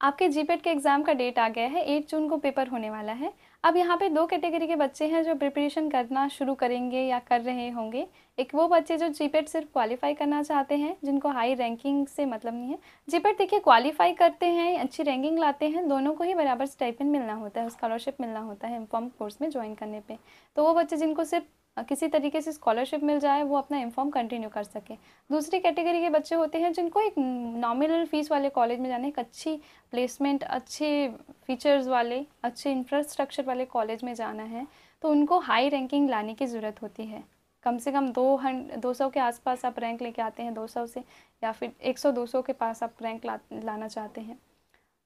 आपके जीपेट के एग्ज़ाम का डेट आ गया है एट जून को पेपर होने वाला है। अब यहाँ पे दो कैटेगरी के बच्चे हैं जो प्रिपरेशन करना शुरू करेंगे या कर रहे होंगे। एक वो बच्चे जो जीपेट सिर्फ़ क्वालिफाई करना चाहते हैं, जिनको हाई रैंकिंग से मतलब नहीं है। जीपेट देखिए क्वालिफाई करते हैं, अच्छी रैंकिंग लाते हैं, दोनों को ही बराबर स्टाइपेंड मिलना होता है स्कॉलरशिप मिलना होता है इन्फॉर्म कोर्स में ज्वाइन करने पर तो वो बच्चे जिनको सिर्फ़ किसी तरीके से स्कॉलरशिप मिल जाए, वो अपना इन्फॉर्म कंटिन्यू कर सके। दूसरी कैटेगरी के बच्चे होते हैं जिनको एक नॉमिनल फ़ीस वाले कॉलेज में जाने, एक अच्छी प्लेसमेंट अच्छे फीचर्स वाले, अच्छे इंफ्रास्ट्रक्चर वाले कॉलेज में जाना है तो उनको हाई रैंकिंग लाने की ज़रूरत होती है। कम से कम दो हंड दो सौ के आसपास आप रैंक लेके आते हैं, दो सौ से, या फिर एक सौ, दो सौ के पास आप रैंक ला, लाना चाहते हैं,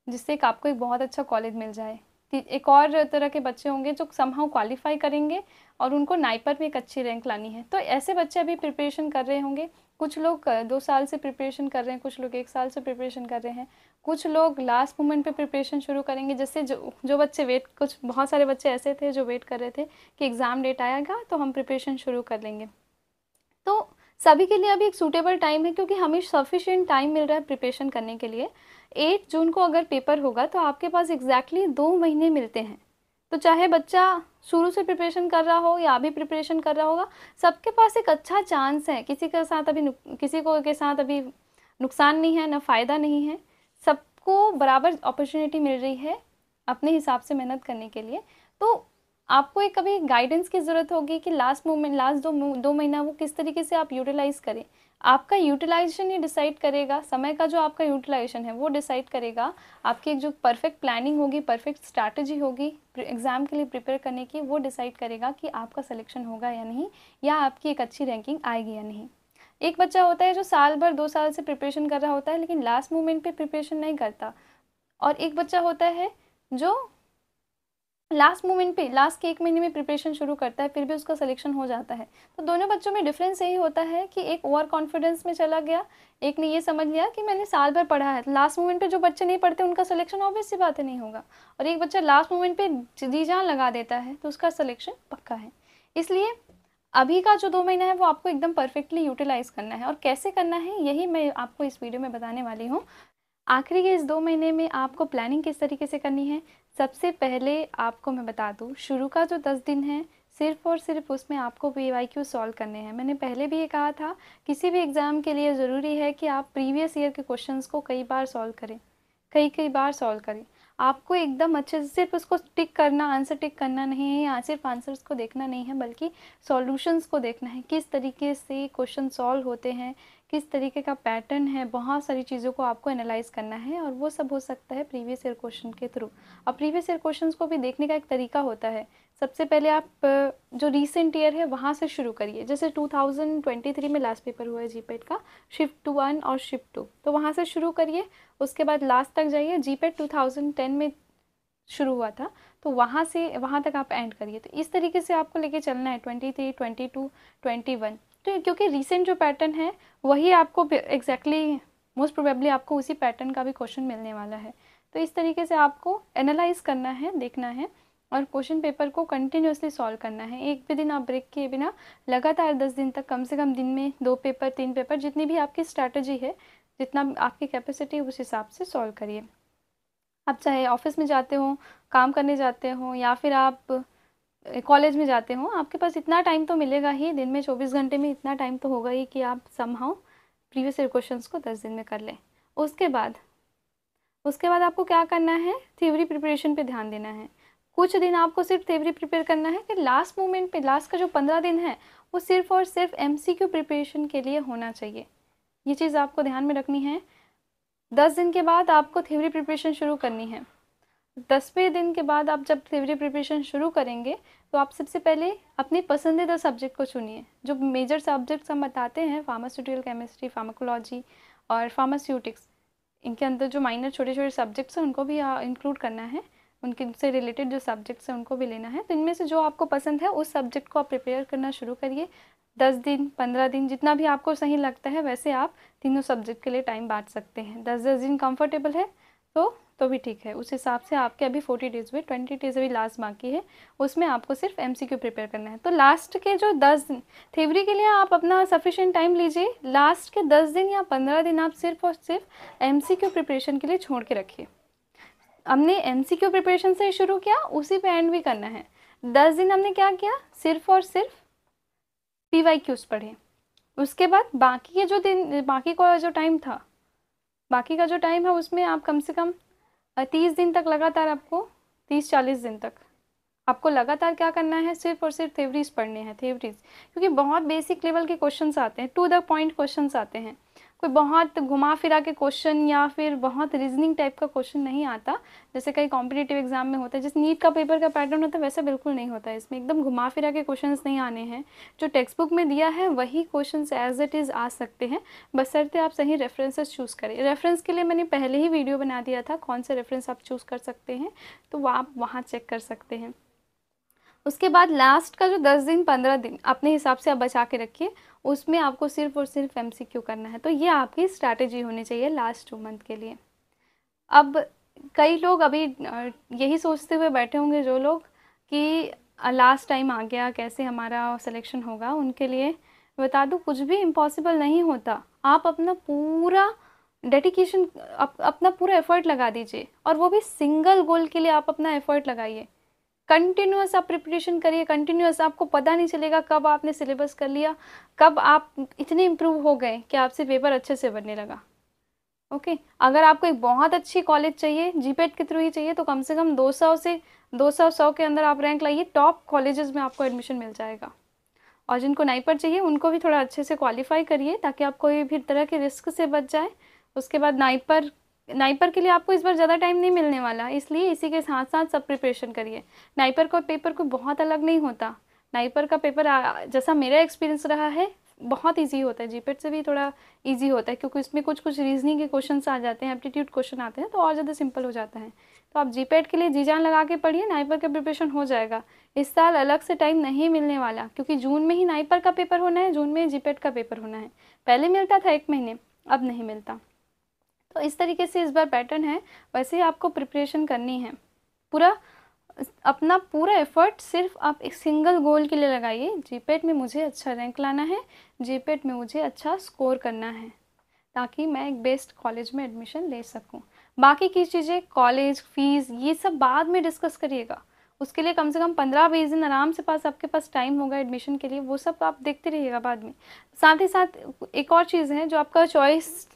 जिससे एक आपको एक बहुत अच्छा कॉलेज मिल जाए। एक और तरह के बच्चे होंगे जो समहाउ क्वालिफाई करेंगे और उनको नाइपर में एक अच्छी रैंक लानी है। तो ऐसे बच्चे अभी प्रिपरेशन कर रहे होंगे। कुछ लोग दो साल से प्रिपरेशन कर रहे हैं, कुछ लोग एक साल से प्रिपरेशन कर रहे हैं। कुछ लोग लास्ट मोमेंट पे प्रिपरेशन शुरू करेंगे। जैसे जो जो बच्चे वेट कुछ बहुत सारे बच्चे ऐसे थे जो वेट कर रहे थे कि एग्ज़ाम डेट आएगा तो हम प्रिपरेशन शुरू कर लेंगे सभी के लिए अभी एक सूटेबल टाइम है क्योंकि हमें सफिशिएंट टाइम मिल रहा है प्रिपरेशन करने के लिए। एट जून को अगर पेपर होगा तो आपके पास एग्जैक्टली exactly दो महीने मिलते हैं। तो चाहे बच्चा शुरू से प्रिपरेशन कर रहा हो या अभी प्रिपरेशन कर रहा होगा, सबके पास एक अच्छा चांस है। किसी के साथ अभी किसी को के साथ अभी नुकसान नहीं है, ना फ़ायदा नहीं है। सबको बराबर अपॉर्चुनिटी मिल रही है अपने हिसाब से मेहनत करने के लिए। तो आपको एक कभी गाइडेंस की ज़रूरत होगी कि लास्ट मोमेंट लास्ट दो दो महीना वो किस तरीके से आप यूटिलाइज़ करें। आपका यूटिलाइजेशन ही डिसाइड करेगा, समय का जो आपका यूटिलाइजेशन है वो डिसाइड करेगा। आपकी एक जो परफेक्ट प्लानिंग होगी परफेक्ट स्ट्रैटेजी होगी एग्ज़ाम के लिए प्रिपेयर करने की, वो डिसाइड करेगा कि आपका सिलेक्शन होगा या नहीं, या आपकी एक अच्छी रैंकिंग आएगी या नहीं। एक बच्चा होता है जो साल भर, दो साल से प्रिपरेशन कर रहा होता है, लेकिन लास्ट मोमेंट पे प्रिपरेशन नहीं करता। और एक बच्चा होता है जो लास्ट मोमेंट पे लास्ट के एक महीने में प्रिपरेशन शुरू करता है, फिर भी उसका सिलेक्शन हो जाता है। तो दोनों बच्चों में डिफरेंस यही होता है कि एक ओवर कॉन्फिडेंस में चला गया, एक ने ये समझ लिया कि मैंने साल भर पढ़ा है। लास्ट मोमेंट पे जो बच्चे नहीं पढ़ते, उनका सिलेक्शन ऑब्वियस सी बात नहीं होगा। और एक बच्चा लास्ट मोमेंट पे जी जान लगा देता है तो उसका सिलेक्शन पक्का है। इसलिए अभी का जो दो महीना है, वो आपको एकदम परफेक्टली यूटिलाइज़ करना है। और कैसे करना है, यही मैं आपको इस वीडियो में बताने वाली हूँ। आखिरी के इस दो महीने में आपको प्लानिंग किस तरीके से करनी है सबसे पहले आपको मैं बता दूँ, शुरू का जो दस दिन है, सिर्फ़ और सिर्फ़ उसमें आपको पी वाई क्यू सॉल्व करने हैं। मैंने पहले भी ये कहा था, किसी भी एग्ज़ाम के लिए ज़रूरी है कि आप प्रीवियस ईयर के क्वेश्चंस को कई बार सॉल्व करें। कई कई बार सॉल्व करें। आपको एकदम अच्छे से सिर्फ़ उसको टिक करना आंसर टिक करना नहीं है, या सिर्फ़ आंसर्स को देखना नहीं है, बल्कि सॉल्यूशंस को देखना है। किस तरीके से क्वेश्चन सॉल्व होते हैं किस तरीके का पैटर्न है, बहुत सारी चीज़ों को आपको एनालाइज करना है और वो सब हो सकता है प्रीवियस ईयर क्वेश्चन के थ्रू और प्रीवियस ईयर क्वेश्चन को भी देखने का एक तरीका होता है। सबसे पहले आप जो रीसेंट ईयर है वहाँ से शुरू करिए। जैसे 2023 में लास्ट पेपर हुआ है जीपेट का शिफ्ट टू वन और शिफ्ट टू तो वहाँ से शुरू करिए, उसके बाद लास्ट तक जाइए। जीपेट 2010 में शुरू हुआ था तो वहाँ से, वहाँ तक आप एंड करिए। तो इस तरीके से आपको लेके चलना है twenty three twenty two twenty one तो क्योंकि रिसेंट जो पैटर्न है, वही आपको एग्जैक्टली मोस्ट प्रोबेबली आपको उसी पैटर्न का भी क्वेश्चन मिलने वाला है। तो इस तरीके से आपको एनालाइज करना है, देखना है और क्वेश्चन पेपर को कंटिन्यूसली सॉल्व करना है। एक भी दिन आप ब्रेक किए बिना लगातार दस दिन तक, कम से कम दिन में दो पेपर तीन पेपर जितनी भी आपकी स्ट्रैटेजी है, जितना आपकी कैपेसिटी उस हिसाब से सॉल्व करिए। आप चाहे ऑफ़िस में जाते हो, काम करने जाते हो, या फिर आप कॉलेज में जाते हो, आपके पास इतना टाइम तो मिलेगा ही, दिन में चौबीस घंटे में इतना टाइम तो होगा ही कि आप समहाउ प्रीवियस ईयर क्वेश्चन को दस दिन में कर लें। उसके बाद उसके बाद आपको क्या करना है? थ्योरी प्रिपरेशन पे ध्यान देना है। कुछ दिन आपको सिर्फ़ थ्योरी प्रिपेयर करना है कि लास्ट मोमेंट पे लास्ट का जो पंद्रह दिन है, वो सिर्फ़ और सिर्फ़ एमसीक्यू प्रिपरेशन के लिए होना चाहिए। ये चीज़ आपको ध्यान में रखनी है। दस दिन के बाद आपको थ्योरी प्रिपरेशन शुरू करनी है। दसवें दिन के बाद आप जब थ्योरी प्रिपरेशन शुरू करेंगे तो आप सबसे पहले अपनी पसंदीदा सब्जेक्ट को चुनिए। जो मेजर सब्जेक्ट्स हम बताते हैं फार्मास्यूटिकल केमिस्ट्री फार्माकोलॉजी और फार्मास्यूटिक्स इनके अंदर जो माइनर छोटे छोटे सब्जेक्ट्स हैं, उनको भी इंक्लूड करना है। उनके से रिलेटेड जो सब्जेक्ट्स हैं, उनको भी लेना है। तो इनमें से जो आपको पसंद है, उस सब्जेक्ट को आप प्रिपेयर करना शुरू करिए। दस दिन, पंद्रह दिन, जितना भी आपको सही लगता है, वैसे आप तीनों सब्जेक्ट के लिए टाइम बांट सकते हैं। दस दस दिन कंफर्टेबल है तो तो भी ठीक है। उस हिसाब से आपके अभी फोर्टी डेज़ हुए ट्वेंटी डेज़ अभी लास्ट बाकी है। उसमें आपको सिर्फ़ एमसीक्यू प्रिपेयर करना है। तो लास्ट के जो दस दिन थेवरी के लिए आप अपना सफिशेंट टाइम लीजिए। लास्ट के दस दिन या पंद्रह दिन आप सिर्फ़ और सिर्फ़ एमसीक्यू प्रिपरेशन के लिए छोड़ के रखिए। हमने एम सी क्यू प्रिपरेशन से शुरू किया, उसी पे एंड भी करना है। दस दिन हमने क्या किया? सिर्फ़ और सिर्फ़ पी वाई क्यूज़ पढ़े। उसके बाद बाकी के जो दिन, बाकी का जो टाइम था, बाकी का जो टाइम है उसमें आप कम से कम तीस दिन तक लगातार आपको, तीस चालीस दिन तक। आपको लगातार क्या करना है? सिर्फ़ और सिर्फ़ थेवरीज पढ़ने हैं थेवरीज क्योंकि बहुत बेसिक लेवल के क्वेश्चंस आते हैं टू द पॉइंट क्वेश्चंस आते हैं। कोई बहुत घुमा फिरा के क्वेश्चन या फिर बहुत रीजनिंग टाइप का क्वेश्चन नहीं आता। जैसे कई कॉम्पिटेटिव एग्ज़ाम में होता है, जैसे नीट का पेपर का पैटर्न होता है, वैसा बिल्कुल नहीं होता है। इसमें एकदम घुमा फिरा के क्वेश्चन नहीं आने हैं। जो टेक्स्ट बुक में दिया है, वही क्वेश्चन एज इट इज़ आ सकते हैं। बसरते आप सही रेफरेंसेस चूज़ करें। रेफरेंस के लिए मैंने पहले ही वीडियो बना दिया था, कौन से रेफरेंस आप चूज़ कर सकते हैं तो वह आप वहाँ चेक कर सकते हैं। उसके बाद लास्ट का जो दस दिन, पंद्रह दिन, अपने हिसाब से आप बचा के रखिए। उसमें आपको सिर्फ़ और सिर्फ़ एम करना है। तो ये आपकी स्ट्रैटेजी होनी चाहिए लास्ट टू मंथ के लिए। अब कई लोग अभी यही सोचते हुए बैठे होंगे जो लोग कि लास्ट टाइम आ गया कैसे हमारा सिलेक्शन होगा उनके लिए। बता दूँ कुछ भी इम्पॉसिबल नहीं होता। आप अपना पूरा डेडिकेशन अप, अपना पूरा एफर्ट लगा दीजिए। और वो भी सिंगल गोल के लिए आप अपना एफर्ट लगाइए। कंटिन्यूस आप प्रिपरेशन करिए कंटिन्यूस आपको पता नहीं चलेगा कब आपने सिलेबस कर लिया, कब आप इतने इम्प्रूव हो गए कि आपसे पेपर अच्छे से बनने लगा। Okay okay? अगर आपको एक बहुत अच्छी कॉलेज चाहिए जीपेट के थ्रू ही चाहिए तो कम से कम 200 से 200 सौ के अंदर आप रैंक लाइए टॉप कॉलेजेस में आपको एडमिशन मिल जाएगा। और जिनको नाइपर चाहिए, उनको भी थोड़ा अच्छे से क्वालिफाई करिए, ताकि आप कोई भी तरह के रिस्क से बच जाए। उसके बाद नाइपर नाइपर के लिए आपको इस बार ज़्यादा टाइम नहीं मिलने वाला, इसलिए इसी के साथ साथ सब प्रिपरेशन करिए। नाइपर का पेपर कोई बहुत अलग नहीं होता। नाइपर का पेपर जैसा मेरा एक्सपीरियंस रहा है, बहुत इजी होता है। जीपेट से भी थोड़ा इजी होता है, क्योंकि इसमें कुछ कुछ रीजनिंग के क्वेश्चन आ जाते हैं एप्टीट्यूड क्वेश्चन आते हैं तो और ज़्यादा सिंपल हो जाता है। तो आप जीपेट के लिए जी जान लगा के पढ़िए, नाइपर का प्रिपरेशन हो जाएगा। इस साल अलग से टाइम नहीं मिलने वाला, क्योंकि जून में ही नाइपर का पेपर होना है, जून में जीपेट का पेपर होना है। पहले मिलता था एक महीने, अब नहीं मिलता। तो इस तरीके से इस बार पैटर्न है। वैसे ही आपको प्रिपरेशन करनी है। पूरा, अपना पूरा एफर्ट सिर्फ़ आप एक सिंगल गोल के लिए लगाइए। जीपेट में मुझे अच्छा रैंक लाना है। जीपेट में मुझे अच्छा स्कोर करना है। ताकि मैं एक बेस्ट कॉलेज में एडमिशन ले सकूँ। बाकी की चीज़ें कॉलेज फ़ीस ये सब बाद में डिस्कस करिएगा। उसके लिए कम से कम पंद्रह बीस दिन आराम से पास आपके पास टाइम होगा एडमिशन के लिए। वो सब आप देखते रहिएगा बाद में। साथ ही साथ एक और चीज़ है जो आपका चॉइस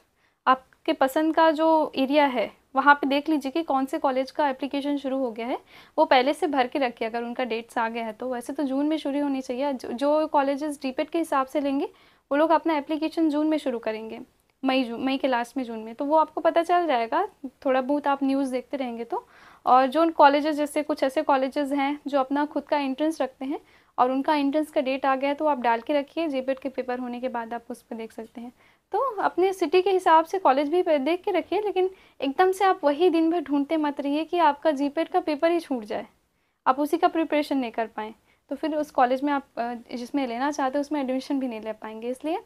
आपके पसंद का जो एरिया है, वहाँ पे देख लीजिए कि कौन से कॉलेज का एप्लीकेशन शुरू हो गया है। वो पहले से भर के रखिए, अगर उनका डेट्स आ गया है तो। वैसे तो जून में शुरू होनी चाहिए। जो कॉलेजेस डीपेट के हिसाब से लेंगे, वो लोग अपना एप्लीकेशन जून में शुरू करेंगे। मई जून मई के लास्ट में जून में। तो वो आपको पता चल जाएगा, थोड़ा बहुत आप न्यूज़ देखते रहेंगे तो। और जो उन कॉलेजेस जैसे कुछ ऐसे कॉलेजेस हैं, जो अपना खुद का एंट्रेंस रखते हैं, और उनका एंट्रेंस का डेट आ गया है तो आप डाल के रखिए। जेपेट के पेपर होने के बाद आप उस पर देख सकते हैं। तो अपने सिटी के हिसाब से कॉलेज भी देख के रखिए, लेकिन एकदम से आप वही दिन भर ढूंढते मत रहिए कि आपका जीपेट का पेपर ही छूट जाए। आप उसी का प्रिपरेशन नहीं कर पाएँ। तो फिर उस कॉलेज में आप जिसमें लेना चाहते हो, उसमें एडमिशन भी नहीं ले पाएँगे। इसलिए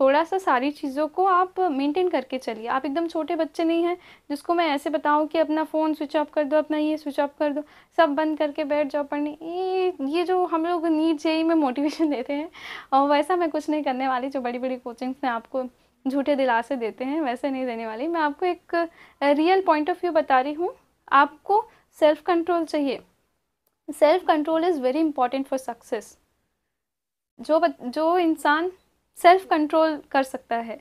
थोड़ा सा सारी चीज़ों को आप मेंटेन करके चलिए। आप एकदम छोटे बच्चे नहीं हैं, जिसको मैं ऐसे बताऊँ कि अपना फ़ोन स्विच ऑफ़ कर दो, अपना ये स्विच ऑफ़ कर दो, सब बंद करके बैठ जाओ पढ़ने। ये ये जो हम लोग नीट जेई में मोटिवेशन देते हैं, और वैसा मैं कुछ नहीं करने वाली जो बड़ी बड़ी कोचिंग्स में आपको झूठे दिलासे देते हैं, वैसे नहीं देने वाली। मैं आपको एक रियल पॉइंट ऑफ़ व्यू बता रही हूँ। आपको सेल्फ कंट्रोल चाहिए। Self control is very important for success जो जो इंसान सेल्फ कंट्रोल कर सकता है,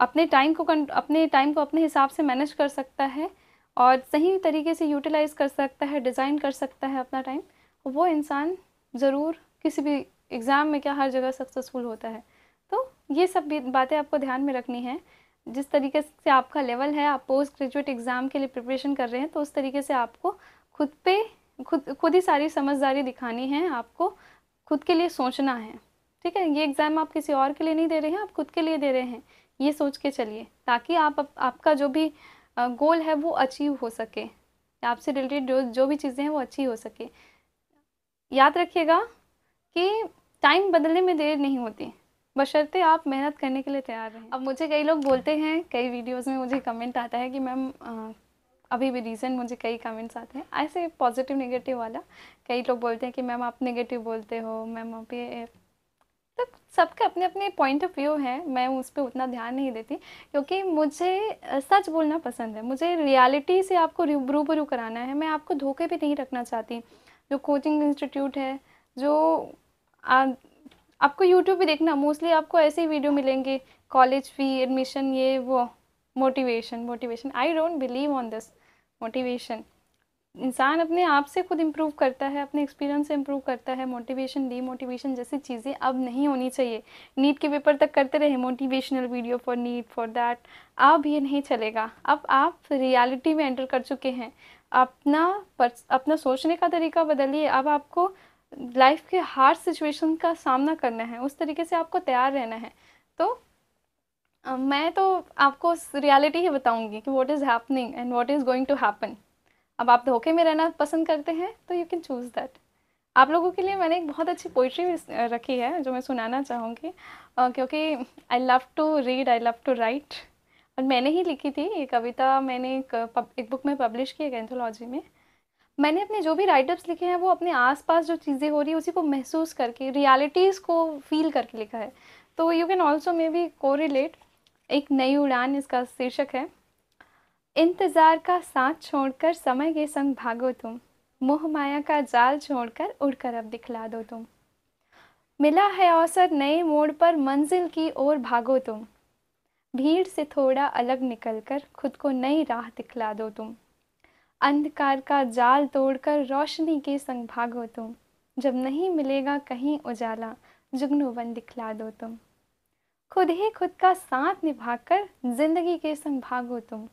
अपने टाइम को अपने टाइम को अपने हिसाब से मैनेज कर सकता है और सही तरीके से यूटिलाइज कर सकता है डिज़ाइन कर सकता है अपना टाइम वो इंसान ज़रूर किसी भी एग्ज़ाम में क्या हर जगह सक्सेसफुल होता है। ये सब बातें आपको ध्यान में रखनी है। जिस तरीके से आपका लेवल है, आप पोस्ट ग्रेजुएट एग्ज़ाम के लिए प्रिपरेशन कर रहे हैं तो उस तरीके से आपको खुद पे, खुद खुद ही सारी समझदारी दिखानी है, आपको खुद के लिए सोचना है। ठीक है? ये एग्ज़ाम आप किसी और के लिए नहीं दे रहे हैं, आप खुद के लिए दे रहे हैं। ये सोच के चलिए, ताकि आप आपका जो भी गोल है वो अचीव हो सके। आपसे रिलेटेड जो जो भी चीज़ें हैं वो अच्छी हो सके। याद रखिएगा कि टाइम बदलने में देर नहीं होती। बशर्ते आप मेहनत करने के लिए तैयार रहें। अब मुझे कई लोग बोलते हैं कई वीडियोस में मुझे कमेंट आता है कि मैम अभी भी रीज़न मुझे कई कमेंट्स आते हैं। ऐसे पॉजिटिव नेगेटिव वाला। कई लोग बोलते हैं कि मैम आप नेगेटिव बोलते हो मैम आप ये तो सबके अपने अपने पॉइंट ऑफ़ व्यू हैं। मैं उस पर उतना ध्यान नहीं देती क्योंकि मुझे सच बोलना पसंद है। मुझे रियलिटी से आपको रूबरू कराना है। मैं आपको धोखे भी नहीं रखना चाहती। जो कोचिंग इंस्टीट्यूट है जो आ, आपको यूट्यूब पे देखना मोस्टली आपको ऐसे ही वीडियो मिलेंगे कॉलेज फ़ी एडमिशन ये वो motivation motivation I don't believe on this motivation इंसान अपने आप से खुद इम्प्रूव करता है, अपने एक्सपीरियंस से इम्प्रूव करता है मोटिवेशन डीमोटिवेशन जैसी चीज़ें अब नहीं होनी चाहिए। नीट के पेपर तक करते रहे motivational video for NEET for that अब ये नहीं चलेगा। अब आप रियलिटी में एंटर कर चुके हैं। अपना अपना सोचने का तरीका बदलिए। अब आपको लाइफ के हार्ड सिचुएशन का सामना करना है उस तरीके से आपको तैयार रहना है। तो मैं तो आपको रियलिटी ही बताऊँगी कि what is happening and what is going to happen अब आप धोखे में रहना पसंद करते हैं तो यू कैन चूज़ दैट आप लोगों के लिए मैंने एक बहुत अच्छी पोइट्री रखी है जो मैं सुनाना चाहूँगी। क्योंकि I love to read I love to write और मैंने ही लिखी थी ये कविता मैंने एक, एक बुक में पब्लिश की एक एंथोलॉजी में। मैंने अपने जो भी राइटअप्स लिखे हैं, वो अपने आसपास जो चीज़ें हो रही है, उसी को महसूस करके रियलिटीज़ को फील करके लिखा है। तो you can also may be को रिलेट एक नई उड़ान इसका शीर्षक है, इंतज़ार का साथ छोड़कर समय के संग भागो तुम, मोह माया का जाल छोड़कर उड़कर अब दिखला दो तुम। मिला है अवसर नए मोड़ पर मंजिल की ओर भागो तुम, भीड़ से थोड़ा अलग निकलकर खुद को नई राह दिखला दो तुम। अंधकार का जाल तोड़कर रोशनी के संग भागो तुम। जब नहीं मिलेगा कहीं उजाला, जुगनू बन दिखला दो तुम। खुद ही खुद का साथ निभाकर ज़िंदगी के संग भागो तुम।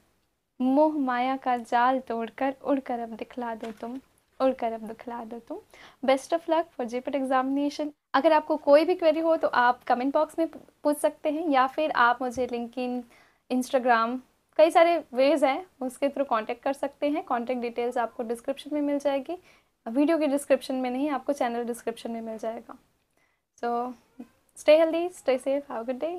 मोह माया का जाल तोड़कर उड़कर अब दिखला दो तुम, उड़कर अब दिखला दो तुम। Best of luck for GPAT examination अगर आपको कोई भी क्वेरी हो तो आप कमेंट बॉक्स में पूछ सकते हैं या फिर आप मुझे लिंक इन इंस्टाग्राम कई सारे वेज हैं, उसके थ्रू कांटेक्ट कर सकते हैं। कांटेक्ट डिटेल्स आपको डिस्क्रिप्शन में मिल जाएगी। वीडियो के डिस्क्रिप्शन में नहीं, आपको चैनल डिस्क्रिप्शन में मिल जाएगा। So stay healthy stay safe have good day.